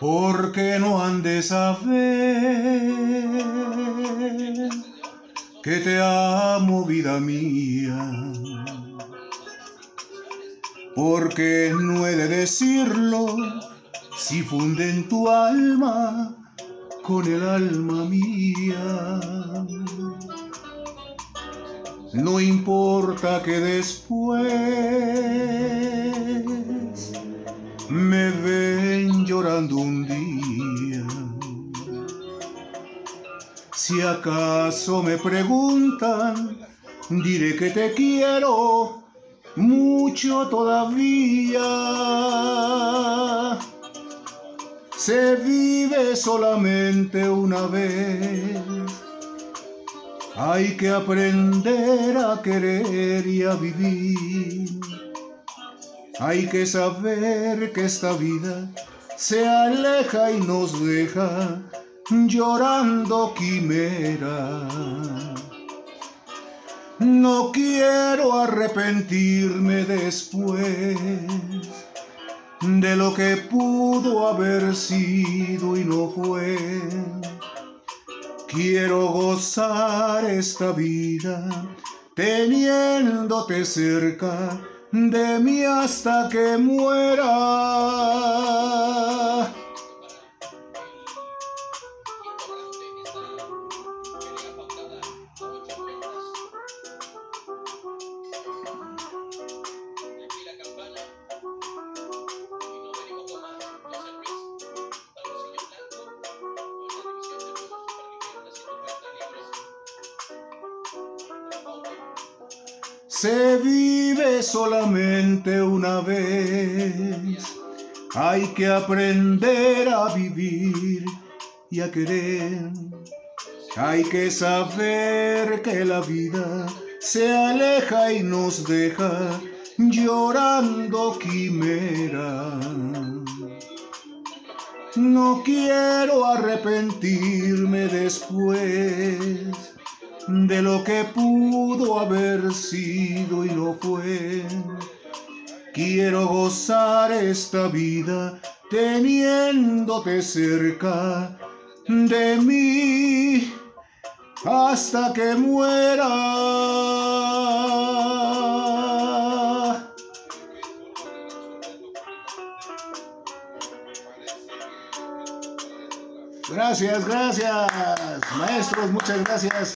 porque no han de saber que te amo, vida mía. Porque no he de decirlo si funden tu alma con el alma mía. No importa que después me ven llorando un día. Si acaso me preguntan, diré que te quiero mucho todavía. Se vive solamente una vez. Hay que aprender a querer y a vivir. Hay que saber que esta vida se aleja y nos deja llorando quimera. No quiero arrepentirme después de lo que pudo haber sido y no fue. Quiero gozar esta vida teniéndote cerca de mí hasta que muera. Se vive solamente una vez. Hay que aprender a vivir y a querer. Hay que saber que la vida se aleja y nos deja llorando quimera. No quiero arrepentirme después de lo que pudo haber sido y no fue. Quiero gozar esta vida teniéndote cerca de mí hasta que muera. Gracias, gracias, maestros, muchas gracias.